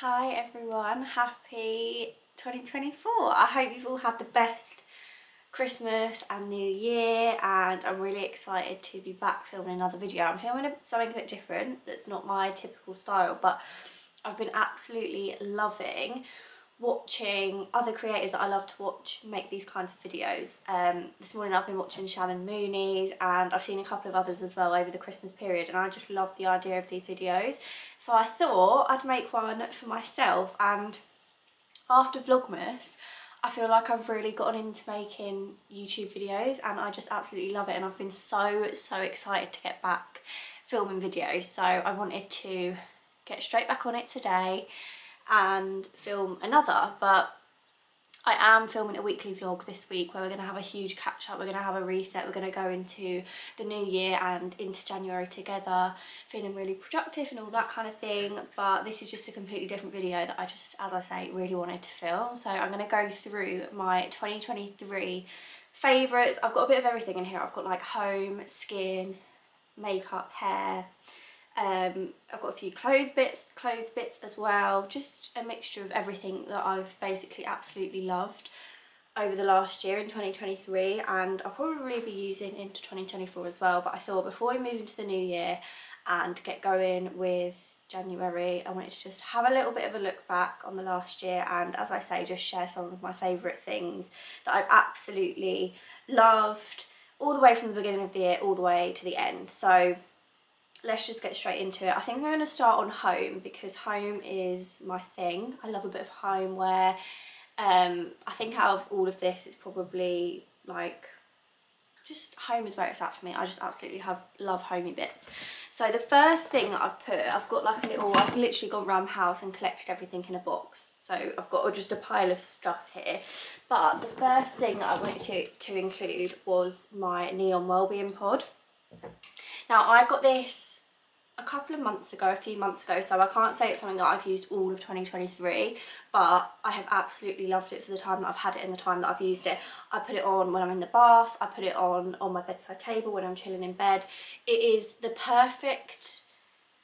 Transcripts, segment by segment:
Hi everyone, happy 2024. I hope you've all had the best Christmas and New Year and I'm really excited to be back filming another video. I'm filming something a bit different that's not my typical style but I've been absolutely loving watching other creators that I love to watch make these kinds of videos. Um, this morning I've been watching Shannon Mooney's and I've seen a couple of others as well over the Christmas period and I just love the idea of these videos. So I thought I'd make one for myself and after Vlogmas I feel like I've really gotten into making YouTube videos and I just absolutely love it and I've been so so excited to get back filming videos so I wanted to get straight back on it today and film another but I am filming a weekly vlog this week where we're going to have a huge catch up, we're going to have a reset, we're going to go into the new year and into January together, feeling really productive and all that kind of thing. But this is just a completely different video that I just, as I say, really wanted to film. So I'm going to go through my 2023 favourites. I've got a bit of everything in here. I've got like home, skin, makeup, hair, um, I've got a few clothes bits, clothes bits as well, just a mixture of everything that I've basically absolutely loved over the last year in 2023 and I'll probably be using into 2024 as well but I thought before we move into the new year and get going with January I wanted to just have a little bit of a look back on the last year and as I say just share some of my favourite things that I've absolutely loved all the way from the beginning of the year all the way to the end. So let's just get straight into it. I think I'm going to start on home because home is my thing. I love a bit of homeware. Um, I think out of all of this, it's probably like just home is where it's at for me. I just absolutely have love homey bits. So the first thing that I've put, I've got like a little, I've literally gone around the house and collected everything in a box. So I've got just a pile of stuff here. But the first thing that I wanted to, to include was my Neom Wellbeing Pod. Now I got this a couple of months ago, a few months ago, so I can't say it's something that I've used all of 2023, but I have absolutely loved it for the time that I've had it and the time that I've used it. I put it on when I'm in the bath, I put it on on my bedside table when I'm chilling in bed. It is the perfect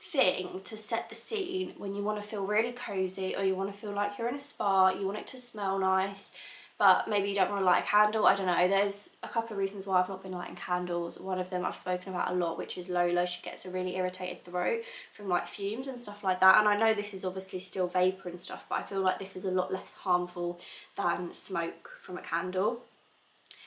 thing to set the scene when you want to feel really cozy or you want to feel like you're in a spa, you want it to smell nice, but maybe you don't want to light a candle. I don't know. There's a couple of reasons why I've not been lighting candles. One of them I've spoken about a lot, which is Lola. She gets a really irritated throat from like fumes and stuff like that. And I know this is obviously still vapour and stuff, but I feel like this is a lot less harmful than smoke from a candle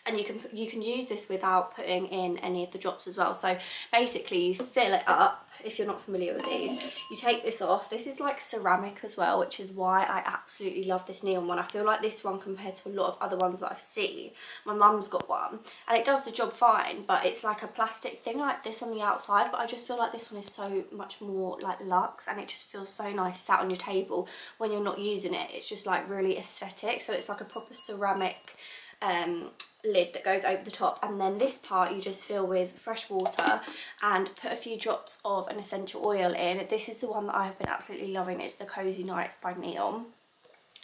and you can you can use this without putting in any of the drops as well so basically you fill it up if you're not familiar with these you take this off. This is like ceramic as well which is why I absolutely love this neom one. I feel like this one compared to a lot of other ones that I've seen. My mum's got one and it does the job fine but it's like a plastic thing like this on the outside but I just feel like this one is so much more like luxe and it just feels so nice sat on your table when you're not using it. It's just like really aesthetic so it's like a proper ceramic um, lid that goes over the top and then this part you just fill with fresh water and put a few drops of an essential oil in. This is the one that I have been absolutely loving. It's the Cozy Nights by Neom.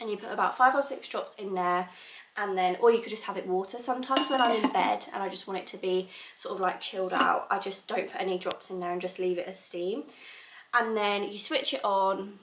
And you put about five or six drops in there and then or you could just have it water sometimes when I'm in bed and I just want it to be sort of like chilled out I just don't put any drops in there and just leave it as steam and then you switch it on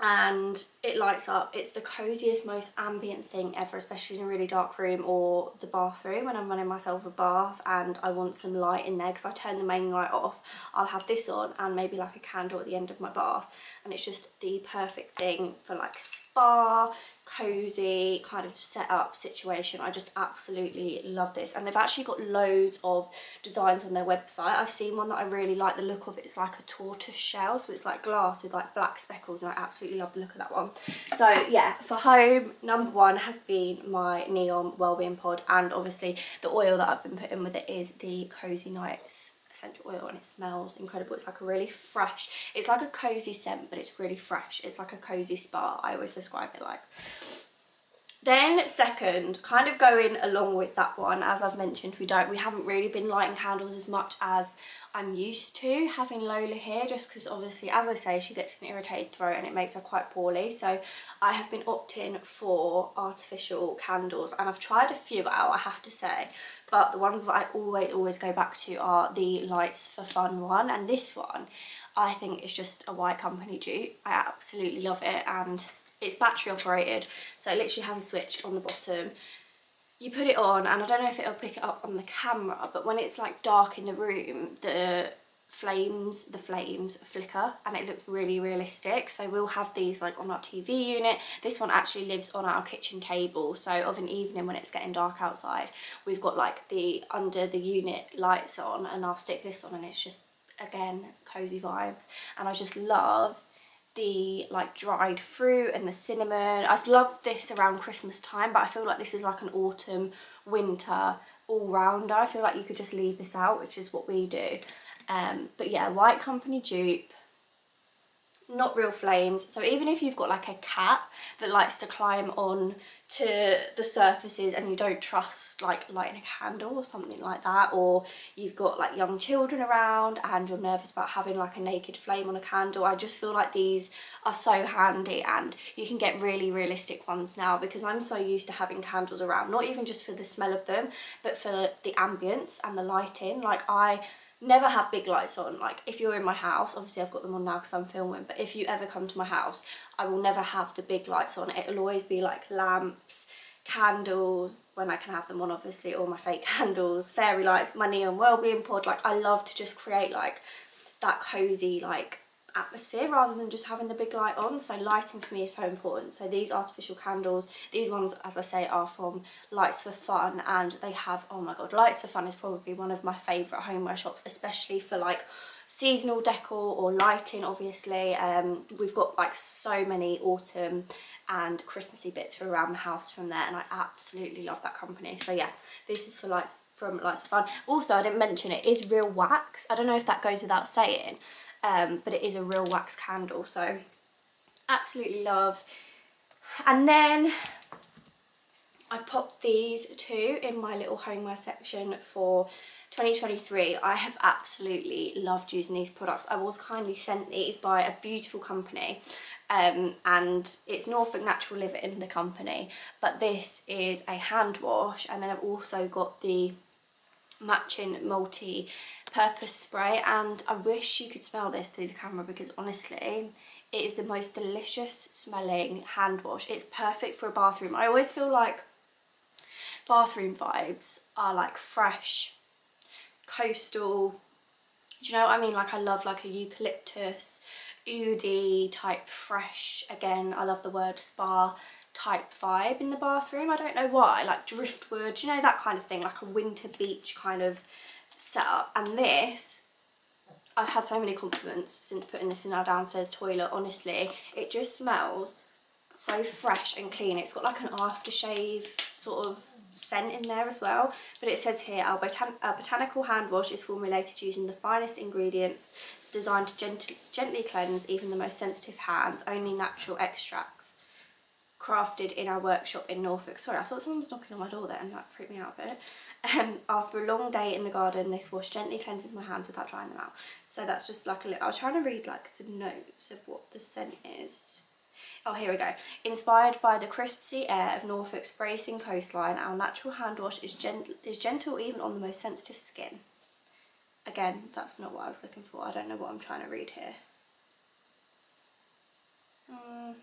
and it lights up. It's the coziest, most ambient thing ever, especially in a really dark room or the bathroom when I'm running myself a bath and I want some light in there because I turn the main light off. I'll have this on and maybe like a candle at the end of my bath and it's just the perfect thing for like spa, cozy kind of setup situation. I just absolutely love this. And they've actually got loads of designs on their website. I've seen one that I really like the look of. It's like a tortoise shell. So it's like glass with like black speckles and I absolutely love the look of that one. So yeah, for home, number one has been my Neom Wellbeing Pod. And obviously the oil that I've been putting with it is the Cozy Nights essential oil and it smells incredible. It's like a really fresh, it's like a cozy scent, but it's really fresh. It's like a cozy spa. I always describe it like. Then second, kind of going along with that one, as I've mentioned, we don't, we haven't really been lighting candles as much as I'm used to having Lola here, just because obviously, as I say, she gets an irritated throat and it makes her quite poorly. So I have been opting for artificial candles and I've tried a few out, I have to say, but the ones that I always, always go back to are the Lights for Fun one. And this one, I think is just a White Company dupe. I absolutely love it and it's battery operated, so it literally has a switch on the bottom. You put it on, and I don't know if it'll pick it up on the camera, but when it's like dark in the room, the flames, the flames flicker and it looks really realistic. So we'll have these like on our TV unit. This one actually lives on our kitchen table. So of an evening when it's getting dark outside, we've got like the under the unit lights on and I'll stick this on and it's just, again, cozy vibes. And I just love the like dried fruit and the cinnamon. I've loved this around Christmas time, but I feel like this is like an autumn, winter all-rounder. I feel like you could just leave this out, which is what we do. Um, but yeah, White Company dupe not real flames. So even if you've got like a cat that likes to climb on to the surfaces and you don't trust like lighting a candle or something like that or you've got like young children around and you're nervous about having like a naked flame on a candle I just feel like these are so handy and you can get really realistic ones now because I'm so used to having candles around not even just for the smell of them but for the ambience and the lighting. Like I never have big lights on. Like if you're in my house obviously I've got them on now because I'm filming but if you ever come to my house I will never have the big lights on. It'll always be like lamps candles when I can have them on obviously all my fake candles fairy lights my neom well-being pod like I love to just create like that cozy like atmosphere rather than just having the big light on. So lighting for me is so important. So these artificial candles these ones as I say are from Lights for Fun and they have oh my god Lights for Fun is probably one of my favourite homeware shops especially for like seasonal decor or lighting obviously. Um, we've got like so many autumn and Christmassy bits for around the house from there and I absolutely love that company. So yeah this is for lights from Lights for Fun. Also I didn't mention it is real wax. I don't know if that goes without saying um, but it is a real wax candle so absolutely love. And then I've popped these two in my little homeware section for 2023 I have absolutely loved using these products. I was kindly sent these by a beautiful company um, and it's Norfolk Natural Living the company but this is a hand wash and then I've also got the matching multi-purpose spray and I wish you could smell this through the camera because honestly it is the most delicious smelling hand wash. It's perfect for a bathroom. I always feel like bathroom vibes are like fresh, coastal, do you know what I mean? Like I love like a eucalyptus, oody type fresh, again I love the word spa type vibe in the bathroom. I don't know why, like driftwood, you know, that kind of thing, like a winter beach kind of setup. And this, I've had so many compliments since putting this in our downstairs toilet, honestly. It just smells so fresh and clean. It's got like an aftershave sort of scent in there as well. But it says here, our, botan our botanical hand wash is formulated using the finest ingredients designed to gent gently cleanse even the most sensitive hands, only natural extracts crafted in our workshop in Norfolk. Sorry, I thought someone was knocking on my door there and that freaked me out a bit. Um, after a long day in the garden, this wash gently cleanses my hands without drying them out. So that's just like a little, I was trying to read like the notes of what the scent is. Oh, here we go. Inspired by the crisp sea air of Norfolk's bracing coastline, our natural hand wash is, gent is gentle even on the most sensitive skin. Again, that's not what I was looking for. I don't know what I'm trying to read here. Um,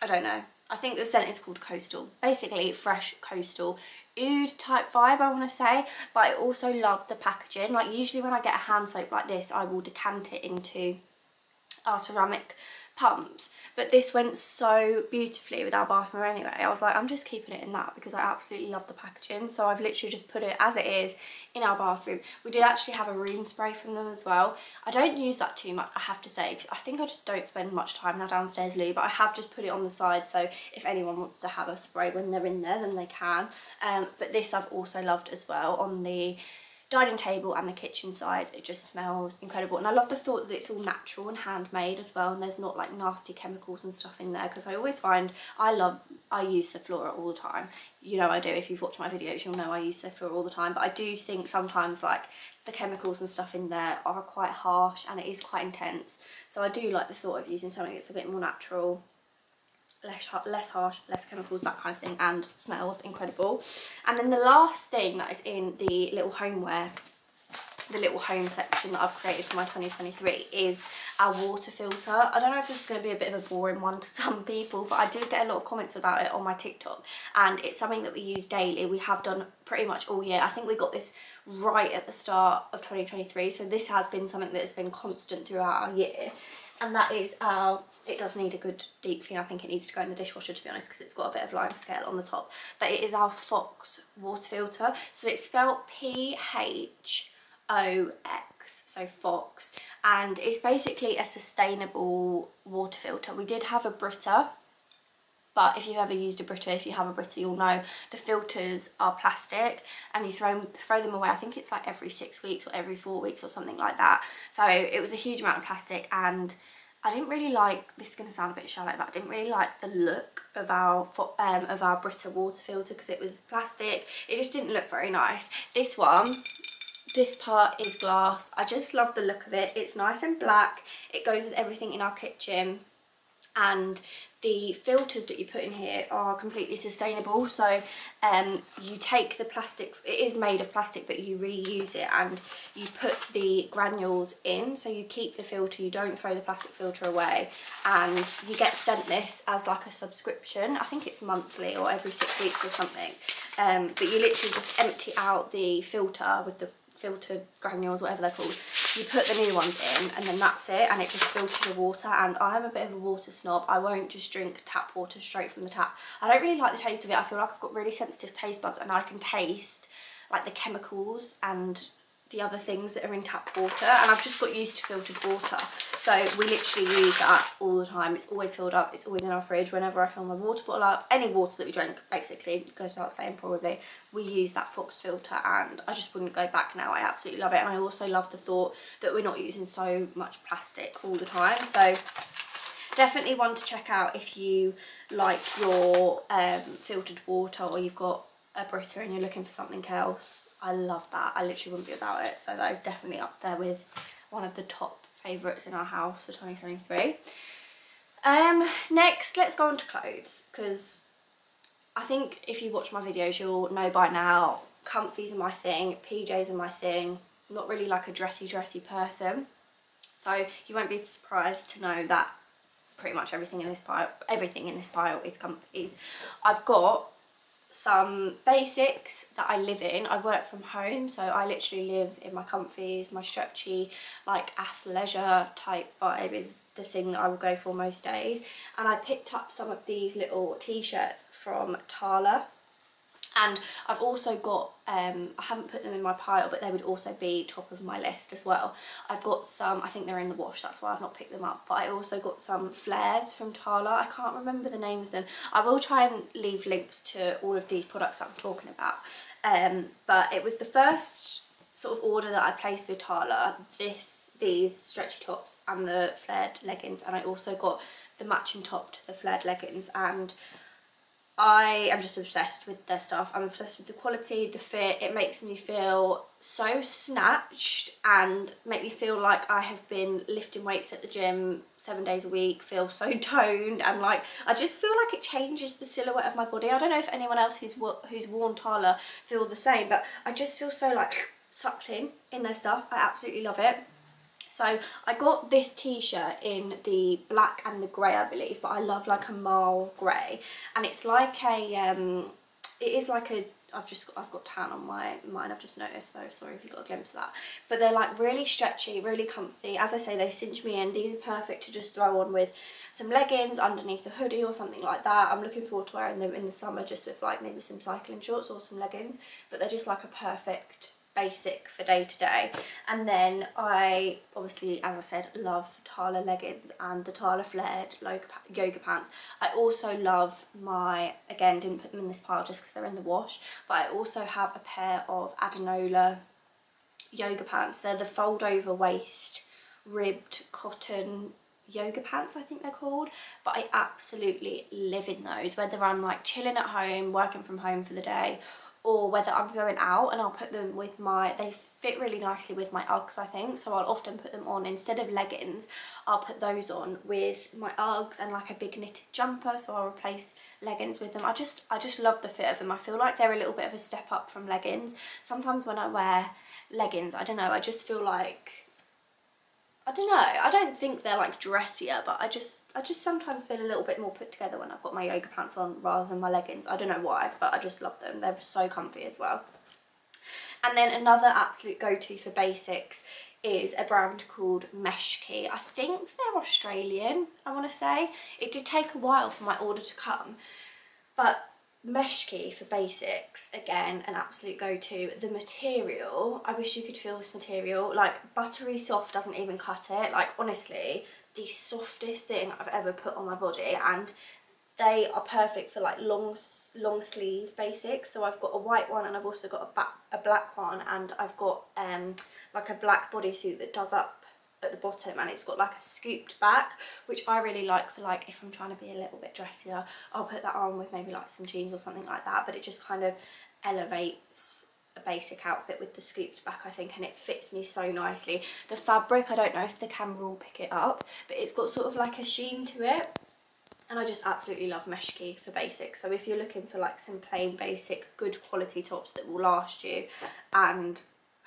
I don't know. I think the scent is called Coastal. Basically, fresh coastal oud type vibe, I want to say. But I also love the packaging. Like, usually when I get a hand soap like this, I will decant it into our ceramic pumps but this went so beautifully with our bathroom anyway. I was like I'm just keeping it in that because I absolutely love the packaging. So I've literally just put it as it is in our bathroom. We did actually have a room spray from them as well. I don't use that too much I have to say because I think I just don't spend much time in our downstairs loo but I have just put it on the side so if anyone wants to have a spray when they're in there then they can. Um, but this I've also loved as well on the dining table and the kitchen side it just smells incredible and I love the thought that it's all natural and handmade as well and there's not like nasty chemicals and stuff in there because I always find I love I use Sephora all the time. You know I do. If you've watched my videos, you'll know I use Sephora all the time. But I do think sometimes like the chemicals and stuff in there are quite harsh and it is quite intense. So I do like the thought of using something that's a bit more natural less less harsh, less chemicals, that kind of thing, and smells incredible. And then the last thing that is in the little homeware, the little home section that I've created for my 2023 is our water filter. I don't know if this is going to be a bit of a boring one to some people, but I do get a lot of comments about it on my TikTok, and it's something that we use daily. We have done pretty much all year. I think we got this right at the start of 2023, so this has been something that has been constant throughout our year and that is our it does need a good deep clean. I think it needs to go in the dishwasher to be honest because it's got a bit of lime scale on the top. But it is our Phox water filter. So it's spelled P-H-O-X so Fox. And it's basically a sustainable water filter. We did have a Brita but if you've ever used a Brita, if you have a Brita, you'll know the filters are plastic and you throw, throw them away. I think it's like every six weeks or every four weeks or something like that. So it was a huge amount of plastic and I didn't really like, this is going to sound a bit shallow, but I didn't really like the look of our um, of our Brita water filter because it was plastic. It just didn't look very nice. This one, this part is glass. I just love the look of it. It's nice and black. It goes with everything in our kitchen and the filters that you put in here are completely sustainable. So um, you take the plastic it is made of plastic but you reuse it and you put the granules in. So you keep the filter you don't throw the plastic filter away. And you get sent this as like a subscription. I think it's monthly or every six weeks or something. Um, but you literally just empty out the filter with the filtered granules whatever they're called you put the new ones in and then that's it and it just filters the water. And I'm a bit of a water snob. I won't just drink tap water straight from the tap. I don't really like the taste of it. I feel like I've got really sensitive taste buds and I can taste like the chemicals and the other things that are in tap water and I've just got used to filtered water. So we literally use that all the time. It's always filled up it's always in our fridge whenever I fill my water bottle up. Any water that we drink basically goes without saying probably. We use that Phox filter and I just wouldn't go back now. I absolutely love it and I also love the thought that we're not using so much plastic all the time. So definitely one to check out if you like your um, filtered water or you've got a Brita and you're looking for something else, I love that. I literally wouldn't be without it. So that is definitely up there with one of the top favourites in our house for 2023. Um, next, let's go on to clothes because I think if you watch my videos, you'll know by now comfies are my thing, PJs are my thing. I'm not really like a dressy, dressy person. So you won't be surprised to know that pretty much everything in this pile, everything in this pile is comfies. I've got some basics that I live in. I work from home, so I literally live in my comfies, my stretchy, like athleisure type vibe is the thing that I will go for most days. And I picked up some of these little t-shirts from Tala and I've also got um, I haven't put them in my pile but they would also be top of my list as well. I've got some I think they're in the wash that's why I've not picked them up but I also got some flares from Tala. I can't remember the name of them. I will try and leave links to all of these products I'm talking about. Um, but it was the first sort of order that I placed with Tala this these stretchy tops and the flared leggings and I also got the matching top to the flared leggings and I am just obsessed with their stuff. I'm obsessed with the quality, the fit. It makes me feel so snatched and make me feel like I have been lifting weights at the gym seven days a week, feel so toned and like, I just feel like it changes the silhouette of my body. I don't know if anyone else who's, who's worn Tala feel the same, but I just feel so like sucked in in their stuff. I absolutely love it. So I got this t-shirt in the black and the grey I believe but I love like a marl grey. And it's like a um it is like a I've just got, I've got tan on my mine I've just noticed so sorry if you got a glimpse of that. But they're like really stretchy really comfy. As I say they cinch me in. These are perfect to just throw on with some leggings underneath a hoodie or something like that. I'm looking forward to wearing them in the summer just with like maybe some cycling shorts or some leggings but they're just like a perfect basic for day to day. And then I obviously as I said love Tala leggings and the Tala flared yoga pants. I also love my again didn't put them in this pile just because they're in the wash but I also have a pair of Adanola yoga pants. They're the fold over waist ribbed cotton yoga pants I think they're called but I absolutely live in those. Whether I'm like chilling at home working from home for the day or whether I'm going out and I'll put them with my, they fit really nicely with my Uggs I think, so I'll often put them on instead of leggings, I'll put those on with my Uggs and like a big knitted jumper, so I'll replace leggings with them. I just, I just love the fit of them. I feel like they're a little bit of a step up from leggings. Sometimes when I wear leggings, I don't know, I just feel like I don't know, I don't think they're like dressier, but I just I just sometimes feel a little bit more put together when I've got my yoga pants on rather than my leggings. I don't know why, but I just love them. They're so comfy as well. And then another absolute go-to for basics is a brand called Meshki. I think they're Australian, I want to say. It did take a while for my order to come, but Meshki for basics, again, an absolute go-to. The material, I wish you could feel this material, like buttery soft doesn't even cut it. Like honestly, the softest thing I've ever put on my body and they are perfect for like long long sleeve basics. So I've got a white one and I've also got a, back, a black one and I've got um, like a black bodysuit that does up at the bottom and it's got like a scooped back which I really like for like if I'm trying to be a little bit dressier I'll put that on with maybe like some jeans or something like that but it just kind of elevates a basic outfit with the scooped back I think and it fits me so nicely. The fabric I don't know if the camera will pick it up but it's got sort of like a sheen to it and I just absolutely love Meshki for basics. So if you're looking for like some plain basic good quality tops that will last you and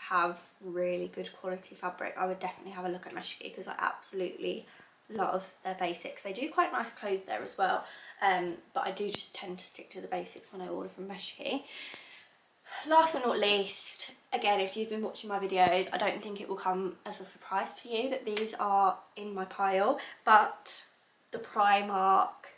have really good quality fabric, I would definitely have a look at Meshki because I absolutely love their basics. They do quite nice clothes there as well, um, but I do just tend to stick to the basics when I order from Meshki. Last but not least, again, if you've been watching my videos, I don't think it will come as a surprise to you that these are in my pile, but the Primark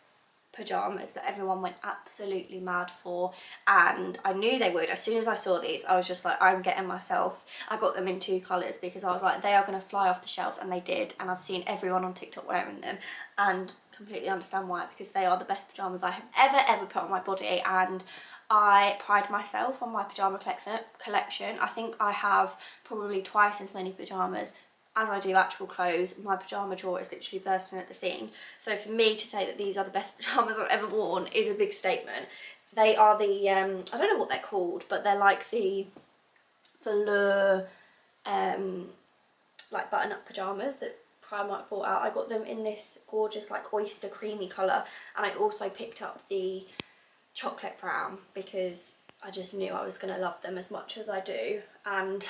pyjamas that everyone went absolutely mad for and I knew they would as soon as I saw these I was just like I'm getting myself I got them in two colours because I was like they are going to fly off the shelves and they did and I've seen everyone on TikTok wearing them and completely understand why because they are the best pyjamas I have ever ever put on my body and I pride myself on my pyjama collection. I think I have probably twice as many pyjamas as I do actual clothes, my pyjama drawer is literally bursting at the seams. So for me to say that these are the best pyjamas I've ever worn is a big statement. They are the, um, I don't know what they're called, but they're like the velour, um, like button-up pyjamas that Primark brought out. I got them in this gorgeous like oyster creamy colour and I also picked up the chocolate brown because I just knew I was going to love them as much as I do and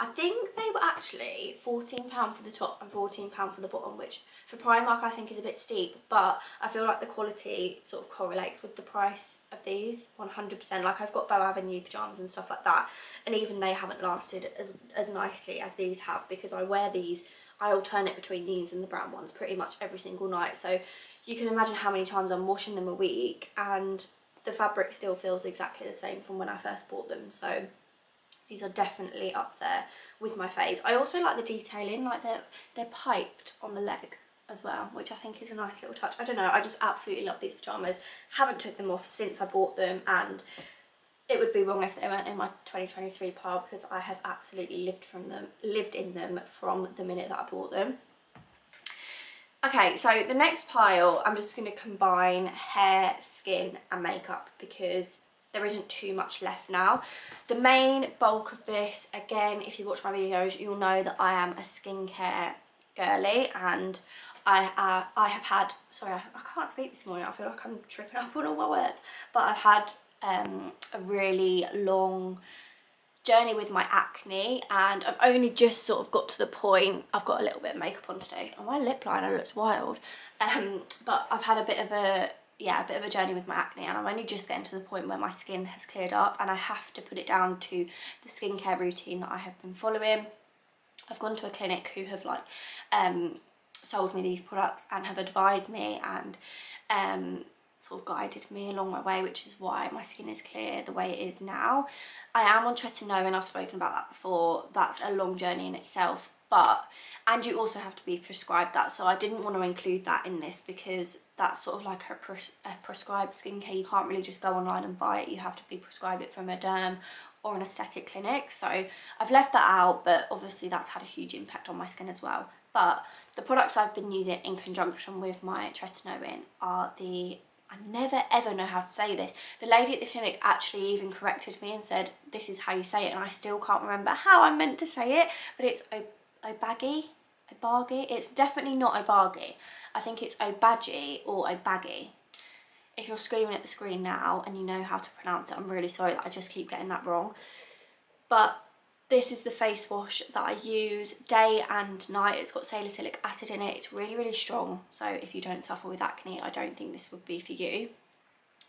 I think they were actually £14 for the top and £14 for the bottom, which for Primark I think is a bit steep, but I feel like the quality sort of correlates with the price of these 100%. Like I've got Boux Avenue pyjamas and stuff like that, and even they haven't lasted as, as nicely as these have because I wear these, I alternate between these and the brown ones pretty much every single night. So you can imagine how many times I'm washing them a week and the fabric still feels exactly the same from when I first bought them. So these are definitely up there with my face. I also like the detailing, like they're, they're piped on the leg as well, which I think is a nice little touch. I don't know, I just absolutely love these pyjamas. Haven't took them off since I bought them and it would be wrong if they weren't in my 2023 pile because I have absolutely lived from them, lived in them from the minute that I bought them. Okay, so the next pile, I'm just going to combine hair, skin and makeup because there isn't too much left now. The main bulk of this, again, if you watch my videos, you'll know that I am a skincare girly and I, uh, I have had, sorry, I, can't speak this morning, I feel like I'm tripping up on all my words, but I've had um, a really long journey with my acne and I've only just sort of got to the point, I've got a little bit of makeup on today, and my lip liner looks wild, um, but I've had a bit of a yeah, a bit of a journey with my acne and I'm only just getting to the point where my skin has cleared up and I have to put it down to the skincare routine that I have been following. I've gone to a clinic who have like um, sold me these products and have advised me and um, sort of guided me along my way which is why my skin is clear the way it is now. I am on tretinoin I've spoken about that before. That's a long journey in itself but and you also have to be prescribed that so I didn't want to include that in this because that's sort of like a, pres a prescribed skincare. You can't really just go online and buy it you have to be prescribed it from a derm or an aesthetic clinic. So I've left that out but obviously that's had a huge impact on my skin as well. But the products I've been using in conjunction with my tretinoin are the I never ever know how to say this. The lady at the clinic actually even corrected me and said, this is how you say it, and I still can't remember how I meant to say it, but it's Obagi, Obagi. It's definitely not Obagi. I think it's Obagi or Obagi. If you're screaming at the screen now and you know how to pronounce it, I'm really sorry that I just keep getting that wrong. But this is the face wash that I use day and night. It's got salicylic acid in it. It's really, really strong. So if you don't suffer with acne, I don't think this would be for you.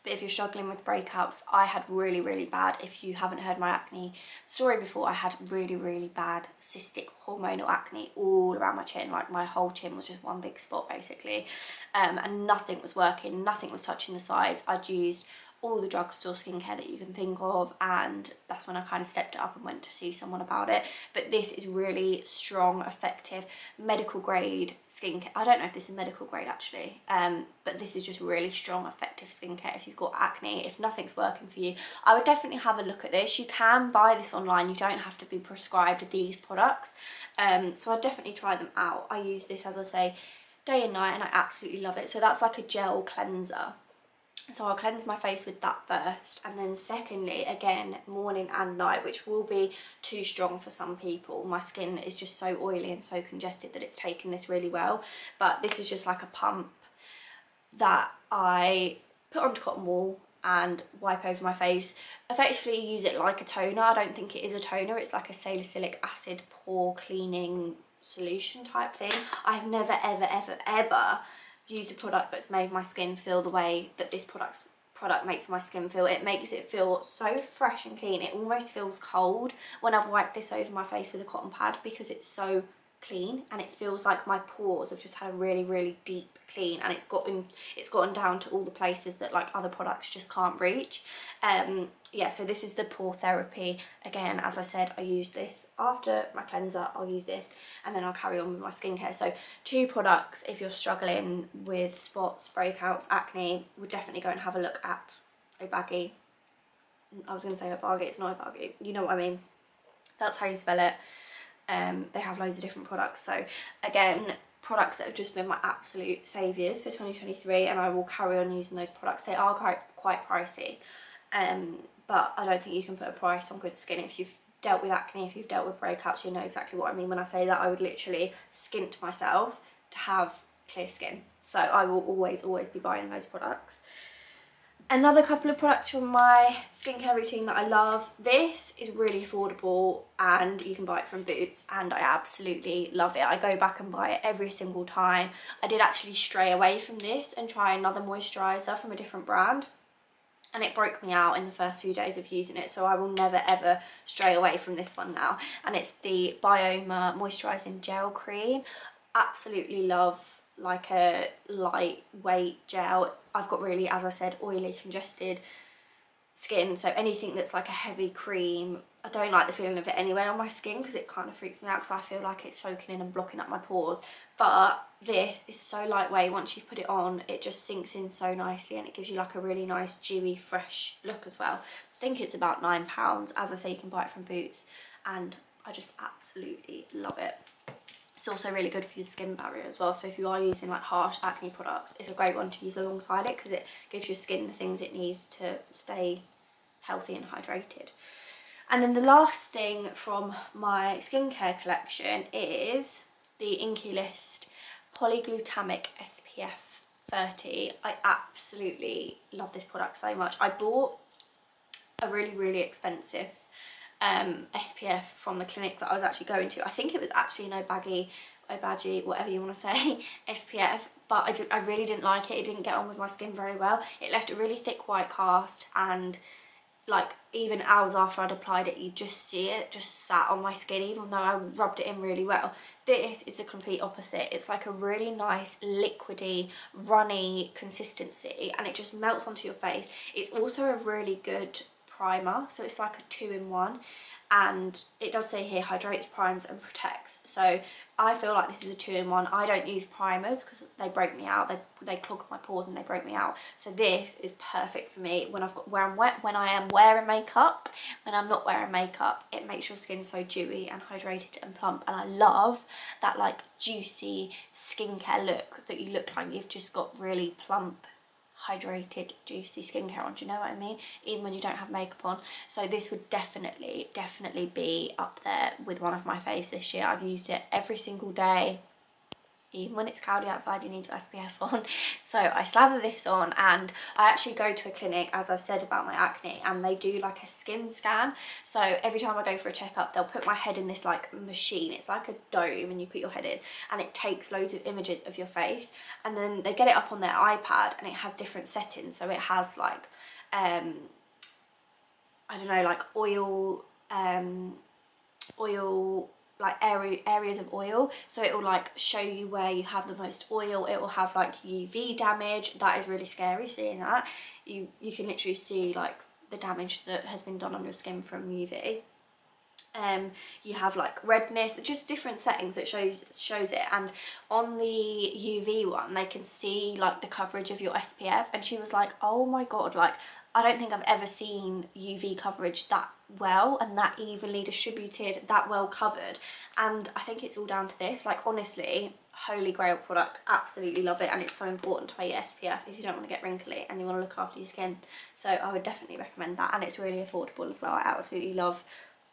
But if you're struggling with breakouts, I had really, really bad. If you haven't heard my acne story before, I had really, really bad cystic hormonal acne all around my chin. Like my whole chin was just one big spot basically. Um, and nothing was working, nothing was touching the sides. I'd used all the drugstore skincare that you can think of and that's when I kind of stepped up and went to see someone about it. But this is really strong effective medical grade skincare. I don't know if this is medical grade actually um, but this is just really strong effective skincare if you've got acne. If nothing's working for you I would definitely have a look at this. You can buy this online. You don't have to be prescribed these products um, so I definitely try them out. I use this as I say day and night and I absolutely love it. So that's like a gel cleanser so I'll cleanse my face with that first and then secondly again morning and night which will be too strong for some people. My skin is just so oily and so congested that it's taken this really well but this is just like a pump that I put onto cotton wool and wipe over my face. Effectively use it like a toner. I don't think it is a toner. It's like a salicylic acid pore cleaning solution type thing. I've never ever ever ever used a product that's made my skin feel the way that this product's product makes my skin feel. It makes it feel so fresh and clean. It almost feels cold when I've wiped this over my face with a cotton pad because it's so clean and it feels like my pores have just had a really really deep clean and it's gotten it's gotten down to all the places that like other products just can't reach. Um yeah so this is the pore therapy. Again as i said i use this after my cleanser i'll use this and then i'll carry on with my skincare. So two products if you're struggling with spots breakouts acne would definitely go and have a look at obagi. I was to say obagi it's not obagi you know what i mean. That's how you spell it. Um, they have loads of different products. So again, products that have just been my absolute saviours for 2023 and I will carry on using those products. They are quite, quite pricey, um, but I don't think you can put a price on good skin. If you've dealt with acne, if you've dealt with breakouts, you know exactly what I mean when I say that. I would literally skint myself to have clear skin. So I will always, always be buying those products. Another couple of products from my skincare routine that I love. This is really affordable and you can buy it from Boots and I absolutely love it. I go back and buy it every single time. I did actually stray away from this and try another moisturiser from a different brand and it broke me out in the first few days of using it so I will never ever stray away from this one now and it's the Byoma Moisturising Gel Cream. Absolutely love like a lightweight gel. I've got really, as I said, oily, congested skin. So anything that's like a heavy cream, I don't like the feeling of it anyway on my skin because it kind of freaks me out because I feel like it's soaking in and blocking up my pores. But this is so lightweight. Once you've put it on, it just sinks in so nicely and it gives you like a really nice, dewy, fresh look as well. I think it's about £9. As I say, you can buy it from Boots and I just absolutely love it. It's also really good for your skin barrier as well. So if you are using like harsh acne products, it's a great one to use alongside it because it gives your skin the things it needs to stay healthy and hydrated. And then the last thing from my skincare collection is the INKEY List Polyglutamic SPF 30. I absolutely love this product so much. I bought a really, really expensive um, SPF from the clinic that I was actually going to. I think it was actually an Obagi, Obagi, whatever you want to say, SPF, but I, did, I really didn't like it. It didn't get on with my skin very well. It left a really thick white cast and like even hours after I'd applied it you just see it just sat on my skin even though I rubbed it in really well. This is the complete opposite. It's like a really nice liquidy runny consistency and it just melts onto your face. It's also a really good primer so it's like a two-in-one and it does say here hydrates primes and protects. So I feel like this is a two-in-one. I don't use primers because they break me out. They, they clog my pores and they break me out. So this is perfect for me. When I've got where I'm wet when I am wearing makeup when I'm not wearing makeup it makes your skin so dewy and hydrated and plump. And I love that like juicy skincare look that you look like you've just got really plump hydrated juicy skincare on do you know what I mean? Even when you don't have makeup on. So this would definitely definitely be up there with one of my faves this year. I've used it every single day even when it's cloudy outside you need your SPF on. So I slather this on and I actually go to a clinic as I've said about my acne and they do like a skin scan. So every time I go for a checkup they'll put my head in this like machine. It's like a dome and you put your head in and it takes loads of images of your face. And then they get it up on their iPad and it has different settings. So it has like um I don't know like oil um oil like area, areas of oil. So it will like show you where you have the most oil. It will have like UV damage. That is really scary seeing that. You you can literally see like the damage that has been done on your skin from UV um you have like redness just different settings that shows shows it. And on the uv one they can see like the coverage of your spf and she was like oh my god like i don't think i've ever seen uv coverage that well and that evenly distributed that well covered. And I think it's all down to this like honestly holy grail product. Absolutely love it and it's so important to wear your SPF if you don't want to get wrinkly and you want to look after your skin. So I would definitely recommend that and it's really affordable as well. I absolutely love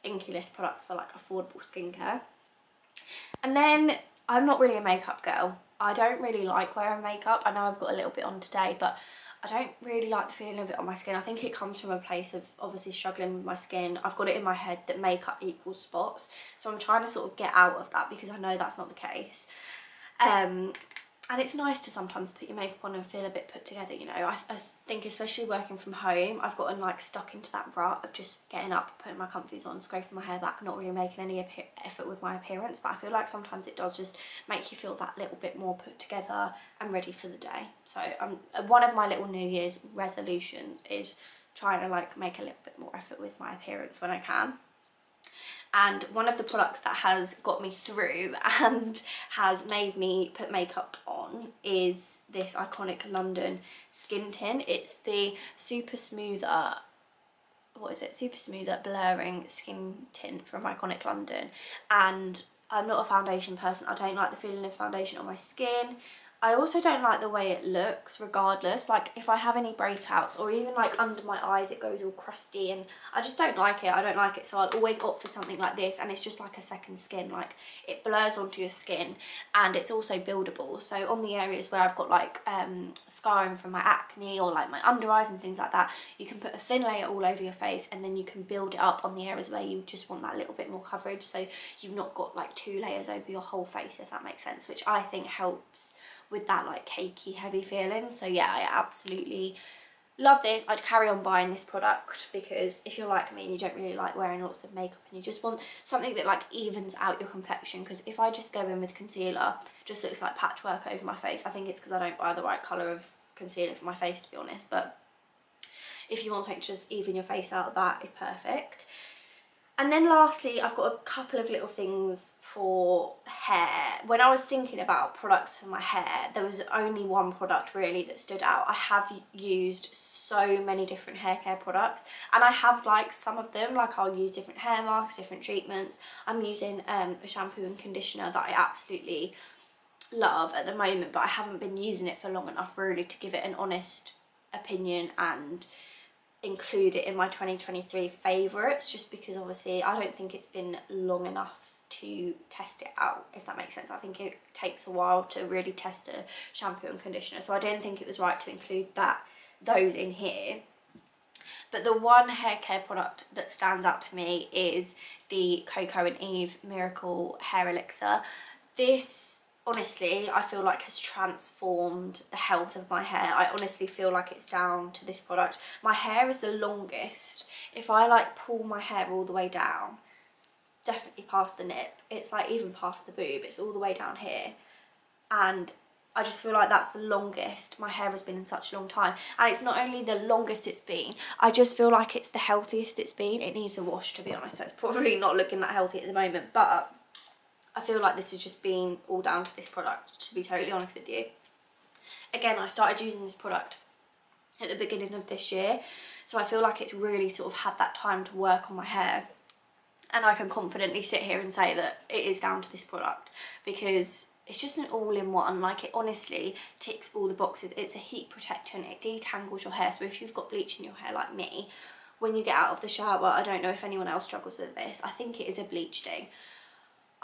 Inkey List products for like affordable skincare. And then I'm not really a makeup girl. I don't really like wearing makeup. I know I've got a little bit on today but I don't really like the feeling of it on my skin. I think it comes from a place of obviously struggling with my skin. I've got it in my head that makeup equals spots. So I'm trying to sort of get out of that because I know that's not the case. Um, and it's nice to sometimes put your makeup on and feel a bit put together you know. I, I, think especially working from home I've gotten like stuck into that rut of just getting up putting my comfies on scraping my hair back not really making any effort with my appearance. But I feel like sometimes it does just make you feel that little bit more put together and ready for the day. So um, one of my little New Year's resolutions is trying to like make a little bit more effort with my appearance when I can and one of the products that has got me through and has made me put makeup on is this iconic London skin tint. It's the Super Smoother what is it, Super Smoother Blurring Skin Tint from Iconic London. And I'm not a foundation person, I don't like the feeling of foundation on my skin I also don't like the way it looks regardless like if I have any breakouts or even like under my eyes it goes all crusty and I just don't like it I don't like it so I'll always opt for something like this and it's just like a second skin like it blurs onto your skin and it's also buildable. So on the areas where I've got like um, scarring from my acne or like my under eyes and things like that you can put a thin layer all over your face and then you can build it up on the areas where you just want that little bit more coverage so you've not got like two layers over your whole face if that makes sense which I think helps with that like cakey heavy feeling. So yeah I absolutely love this. I'd carry on buying this product because if you're like me and you don't really like wearing lots of makeup and you just want something that like evens out your complexion because if I just go in with concealer just looks like patchwork over my face. I think it's because I don't buy the right colour of concealer for my face to be honest. But if you want to just even your face out that is perfect and then lastly, I've got a couple of little things for hair. When I was thinking about products for my hair, there was only one product really that stood out. I have used so many different hair care products and I have like some of them, like I'll use different hair masks, different treatments. I'm using um, a shampoo and conditioner that I absolutely love at the moment, but I haven't been using it for long enough really to give it an honest opinion and include it in my 2023 favourites just because obviously I don't think it's been long enough to test it out if that makes sense. I think it takes a while to really test a shampoo and conditioner so I didn't think it was right to include that those in here. But the one hair care product that stands out to me is the Coco and Eve Miracle Hair Elixir. This honestly I feel like has transformed the health of my hair. I honestly feel like it's down to this product. My hair is the longest. If I like pull my hair all the way down, definitely past the nip, it's like even past the boob, it's all the way down here. And I just feel like that's the longest my hair has been in such a long time. And it's not only the longest it's been, I just feel like it's the healthiest it's been. It needs a wash to be honest, so it's probably not looking that healthy at the moment, but I feel like this has just been all down to this product, to be totally honest with you. Again, I started using this product at the beginning of this year, so I feel like it's really sort of had that time to work on my hair. And I can confidently sit here and say that it is down to this product because it's just an all-in-one like it honestly ticks all the boxes it's a heat protectant it detangles your hair so if you've got bleach in your hair like me when you get out of the shower i don't know if anyone else struggles with this i think it is a bleach thing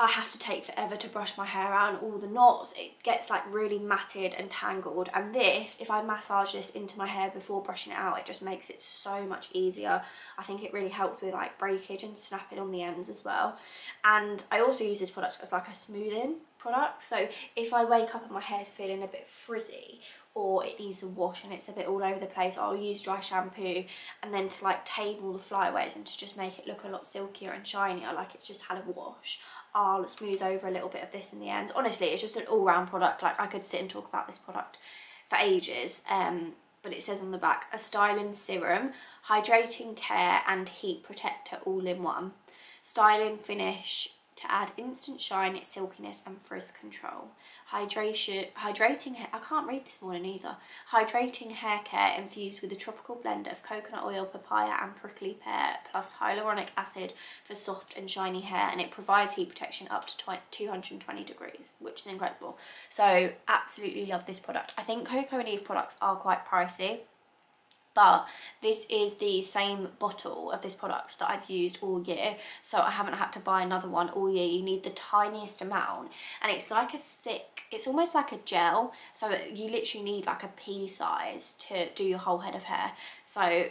I have to take forever to brush my hair out and all the knots, it gets like really matted and tangled. And this, if I massage this into my hair before brushing it out, it just makes it so much easier. I think it really helps with like breakage and snapping on the ends as well. And I also use this product as like a smoothing product. So if I wake up and my hair's feeling a bit frizzy or it needs a wash and it's a bit all over the place, I'll use dry shampoo and then to like table the flyaways and to just make it look a lot silkier and shinier like it's just had a wash. I'll smooth over a little bit of this in the end. Honestly, it's just an all-round product. Like I could sit and talk about this product for ages. Um, but it says on the back, a styling serum, hydrating care and heat protector all in one. Styling finish to add instant shine, silkiness and frizz control. Hydration, hydrating hair, I can't read this morning either. Hydrating hair care infused with a tropical blend of coconut oil, papaya and prickly pear plus hyaluronic acid for soft and shiny hair and it provides heat protection up to 220 degrees, which is incredible. So absolutely love this product. I think Coco and Eve products are quite pricey but this is the same bottle of this product that I've used all year so I haven't had to buy another one all year you need the tiniest amount and it's like a thick it's almost like a gel so you literally need like a pea size to do your whole head of hair so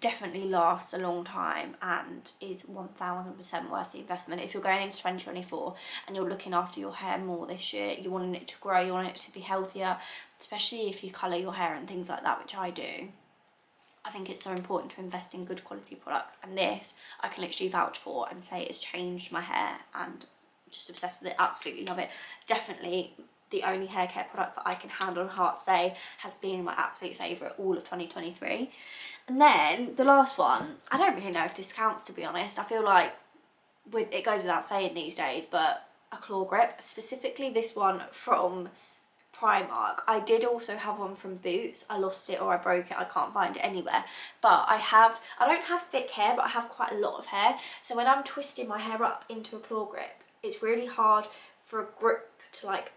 definitely lasts a long time and is 1000% worth the investment. If you're going into 2024 and you're looking after your hair more this year, you want it to grow, you want it to be healthier, especially if you colour your hair and things like that, which I do. I think it's so important to invest in good quality products and this I can literally vouch for and say it's changed my hair and just obsessed with it, absolutely love it. Definitely the only hair care product that I can hand on heart say has been my absolute favourite all of 2023. And then the last one, I don't really know if this counts to be honest. I feel like it goes without saying these days, but a claw grip, specifically this one from Primark. I did also have one from Boots. I lost it or I broke it. I can't find it anywhere. But I have, I don't have thick hair, but I have quite a lot of hair. So when I'm twisting my hair up into a claw grip, it's really hard for a grip to like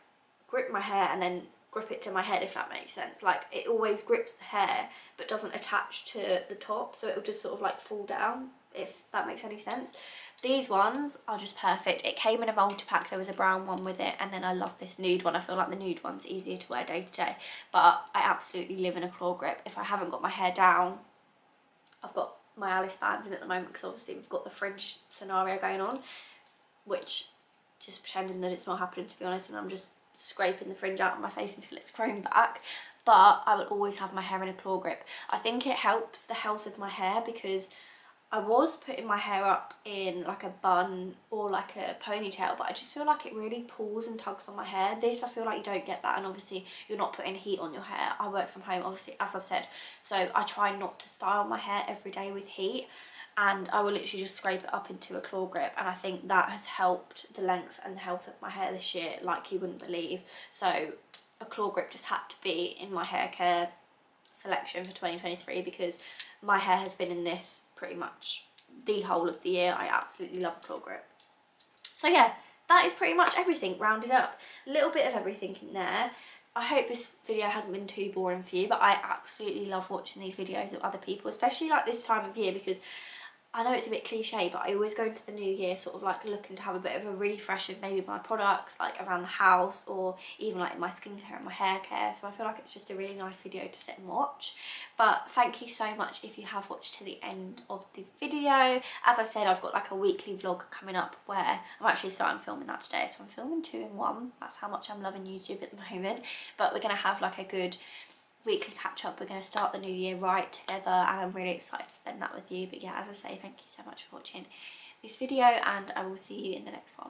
grip my hair and then grip it to my head if that makes sense like it always grips the hair but doesn't attach to the top so it'll just sort of like fall down if that makes any sense these ones are just perfect. It came in a multi-pack. There was a brown one with it. And then I love this nude one. I feel like the nude one's easier to wear day to day. But I absolutely live in a claw grip. If I haven't got my hair down, I've got my Alice bands in at the moment because obviously we've got the fringe scenario going on. Which, just pretending that it's not happening to be honest. And I'm just scraping the fringe out of my face until it's grown back but I will always have my hair in a claw grip. I think it helps the health of my hair because I was putting my hair up in like a bun or like a ponytail but I just feel like it really pulls and tugs on my hair. This I feel like you don't get that and obviously you're not putting heat on your hair. I work from home obviously as I've said so I try not to style my hair every day with heat and I will literally just scrape it up into a claw grip and I think that has helped the length and the health of my hair this year like you wouldn't believe. So a claw grip just had to be in my hair care selection for 2023 because my hair has been in this pretty much the whole of the year. I absolutely love a claw grip. So yeah, that is pretty much everything rounded up. A little bit of everything in there. I hope this video hasn't been too boring for you, but I absolutely love watching these videos of other people, especially like this time of year because I know it's a bit cliche, but I always go into the new year sort of like looking to have a bit of a refresh of maybe my products like around the house or even like my skincare and my hair care. So I feel like it's just a really nice video to sit and watch. But thank you so much if you have watched to the end of the video. As I said, I've got like a weekly vlog coming up where I'm actually starting filming that today. So I'm filming two in one. That's how much I'm loving YouTube at the moment. But we're going to have like a good weekly catch up. We're going to start the new year right together and I'm really excited to spend that with you. But yeah, as I say, thank you so much for watching this video and I will see you in the next one.